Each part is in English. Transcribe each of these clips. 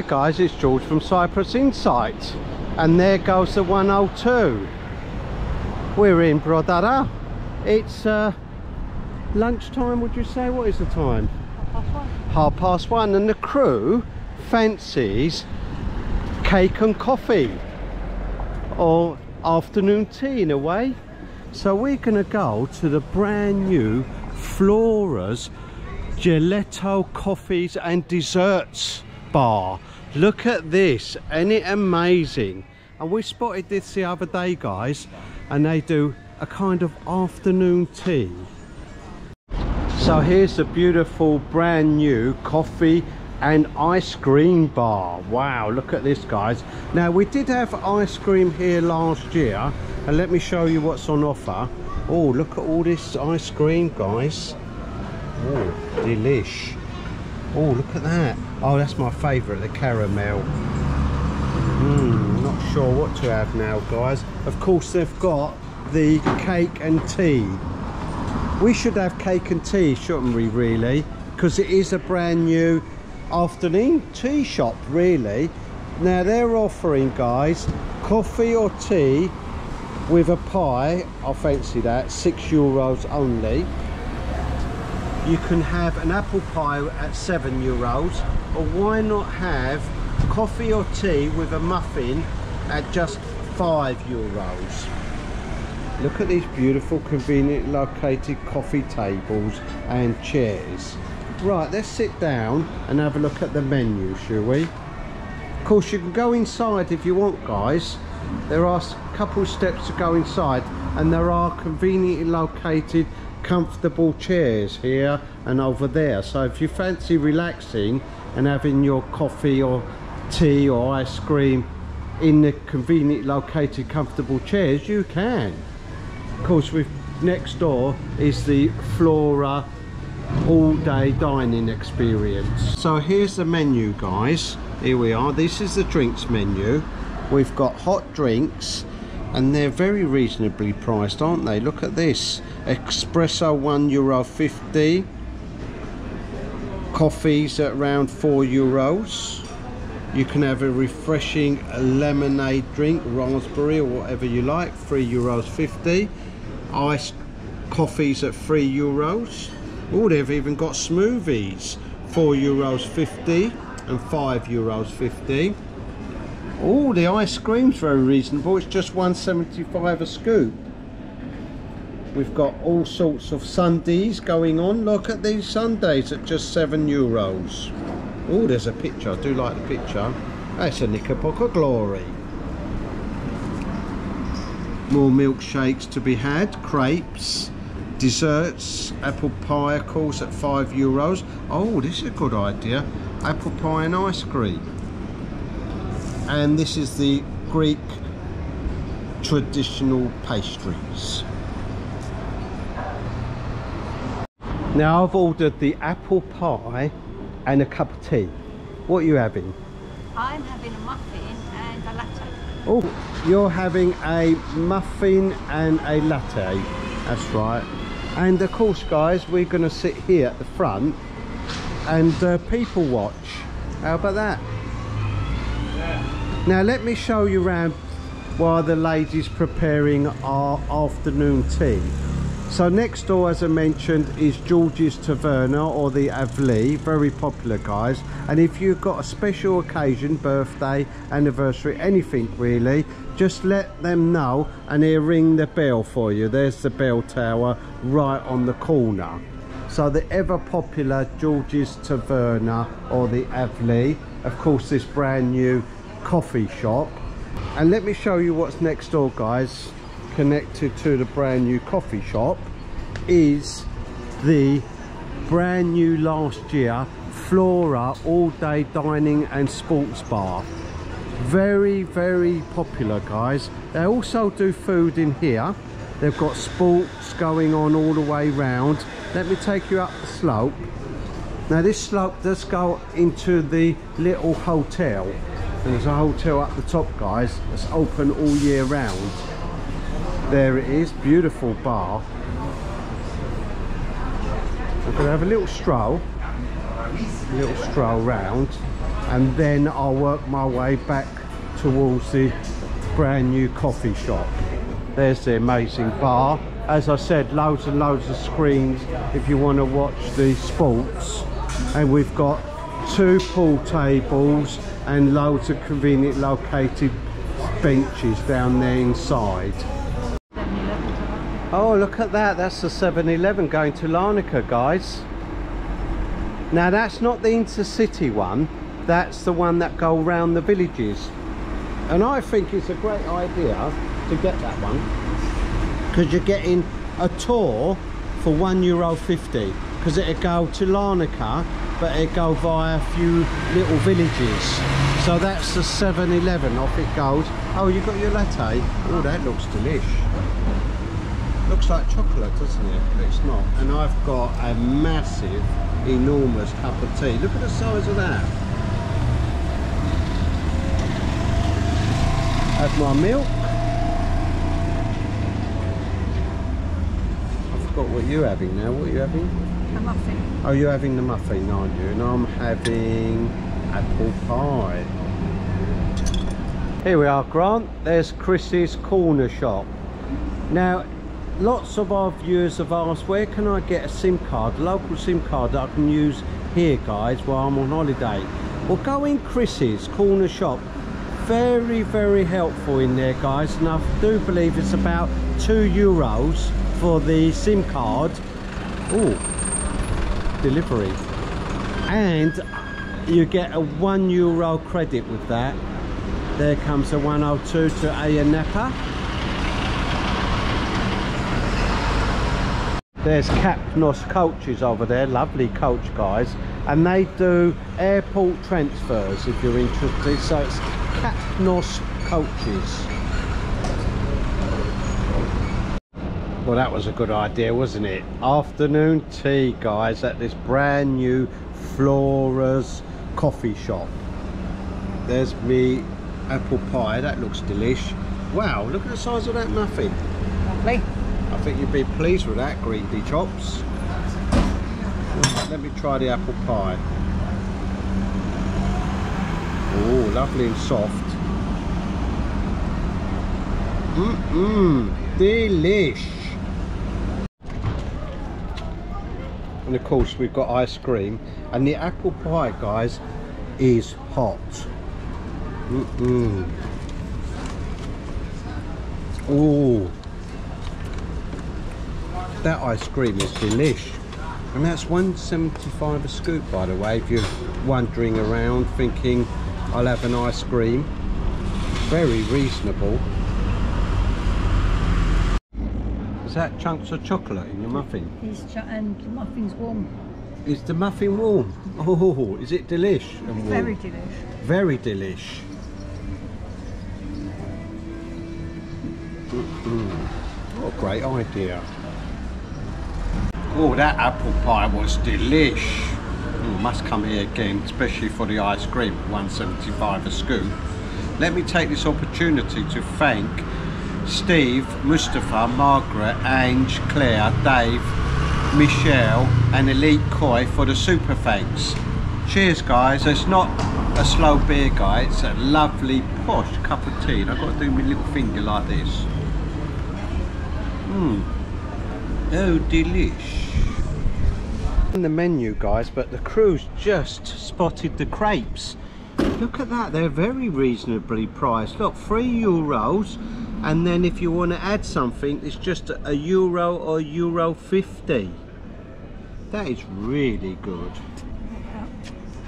Hi guys, it's George from Cyprus Insight and there goes the 102. We're in Protaras. It's uh, lunchtime would you say? What is the time? Half past one. Half past one and the crew fancies cake and coffee or afternoon tea in a way. So we're going to go to the brand new Flora's Gelato Coffees and Desserts bar. Look at this isn't it amazing? And we spotted this the other day guys and they do a kind of afternoon tea. So here's a beautiful brand new coffee and ice cream bar. Wow look at this guys. Now we did have ice cream here last year and let me show you what's on offer. Oh look at all this ice cream guys. Oh delish Oh, look at that. Oh, that's my favourite, the caramel. Hmm, not sure what to have now, guys. Of course, they've got the cake and tea. We should have cake and tea, shouldn't we, really? Because it is a brand new afternoon tea shop, really. Now, they're offering, guys, coffee or tea with a pie. I fancy that. Six euros only you can have an apple pie at seven euros or why not have coffee or tea with a muffin at just five euros look at these beautiful conveniently located coffee tables and chairs. Right let's sit down and have a look at the menu shall we? Of course you can go inside if you want guys. There are a couple steps to go inside and there are conveniently located comfortable chairs here and over there. So if you fancy relaxing and having your coffee or tea or ice cream in the conveniently located comfortable chairs you can. Of course next door is the flora all day dining experience. So here's the menu guys. Here we are. This is the drinks menu. We've got hot drinks and they're very reasonably priced aren't they? Look at this espresso one euro 50 coffees at around four euros you can have a refreshing lemonade drink raspberry or whatever you like three euros 50 iced coffees at three euros oh they've even got smoothies four euros 50 and five euros 50 Oh, the ice cream's very reasonable. It's just 175 a scoop. We've got all sorts of sundaes going on. Look at these sundaes at just 7 euros. Oh, there's a picture. I do like the picture. That's a Knickerbocker Glory. More milkshakes to be had. Crepes. Desserts. Apple pie, of course, at 5 euros. Oh, this is a good idea. Apple pie and ice cream and this is the Greek traditional pastries. Now I've ordered the apple pie and a cup of tea. What are you having? I'm having a muffin and a latte. Oh, you're having a muffin and a latte. That's right. And of course, guys, we're going to sit here at the front and uh, people watch. How about that? Now let me show you around while the ladies preparing our afternoon tea. So next door, as I mentioned, is George's Taverna or the Avli, very popular guys. And if you've got a special occasion, birthday, anniversary, anything really, just let them know and they'll ring the bell for you. There's the bell tower right on the corner. So the ever popular George's Taverna or the Avli, of course this brand new coffee shop and let me show you what's next door guys connected to the brand new coffee shop is the brand new last year flora all day dining and sports bar. Very very popular guys. They also do food in here. They've got sports going on all the way round. Let me take you up the slope. Now this slope does go into the little hotel. And there's a hotel up the top guys that's open all year round there it is beautiful bar. I'm gonna have a little stroll a little stroll round and then I'll work my way back towards the brand new coffee shop. There's the amazing bar. As I said loads and loads of screens if you want to watch the sports. And we've got two pool tables and loads of convenient located benches down there inside. 7-Eleven. Oh, look at that. That's the 7-Eleven going to Larnaca, guys. Now, that's not the intercity one. That's the one that go round the villages. And I think it's a great idea to get that one. Because you're getting a tour for one euro fifty. Because it'll go to Larnaca, but it'll go via a few little villages. So that's the 7-Eleven. Off it goes. Oh, you got your latte? Oh, that looks delish. Looks like chocolate, doesn't it? But it's not. And I've got a massive, enormous cup of tea. Look at the size of that. Have my milk. I forgot what you're having now. What are you having? A muffin. Oh, you're having the muffin, aren't you? And I'm having apple pie. Here we are, Grant. There's Chris's Corner Shop. Now, lots of our viewers have asked, where can I get a SIM card, local SIM card that I can use here, guys, while I'm on holiday? Well, go in Chris's Corner Shop. Very, very helpful in there, guys. And I do believe it's about two euros for the SIM card. Oh, delivery and you get a one euro credit with that there comes a 102 to Ayia Napa there's Kapnos coaches over there lovely coach guys and they do airport transfers if you're interested so it's Kapnos coaches Well, that was a good idea, wasn't it? Afternoon tea, guys, at this brand new Flora's coffee shop. There's me apple pie. That looks delish. Wow, look at the size of that muffin. Lovely. I think you'd be pleased with that, greedy chops. Let me try the apple pie. Oh, lovely and soft. Mmm, delish. and of course we've got ice cream and the apple pie guys is hot mm -mm. oh that ice cream is delish and that's 175 a scoop by the way if you're wandering around thinking I'll have an ice cream very reasonable is that chunks of chocolate in your muffin ch and the muffin's warm. Is the muffin warm? Oh, is it delish and warm? Very delish. Very delish. Mm-mm. What a great idea. Oh, that apple pie was delish. Mm, must come here again, especially for the ice cream, 175 a scoop. Let me take this opportunity to thank Steve, Mustafa, Margaret, Ange, Claire, Dave, Michelle and Elite Koi for the super thanks. Cheers guys, it's not a slow beer guy, it's a lovely posh cup of tea and I've got to do my little finger like this. Mmm. Oh delish. In the menu guys, but the crew's just spotted the crepes. Look at that, they're very reasonably priced. Look, three euros and then if you want to add something it's just a euro or euro 50 that is really good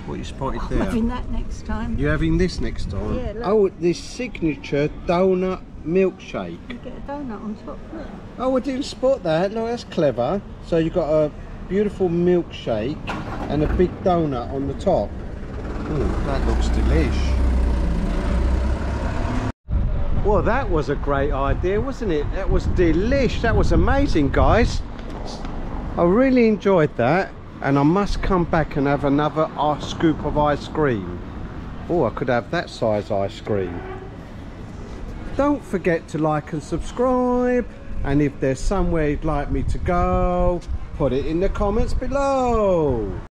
what you spotted I'm there having that next time. you're having this next time Yeah, look. oh this signature donut milkshake You get a donut on top. Look. oh I didn't spot that no that's clever so you've got a beautiful milkshake and a big donut on the top Ooh, that looks delish well, that was a great idea, wasn't it? That was delish. That was amazing, guys. I really enjoyed that. And I must come back and have another uh, scoop of ice cream. Oh, I could have that size ice cream. Don't forget to like and subscribe. And if there's somewhere you'd like me to go, put it in the comments below.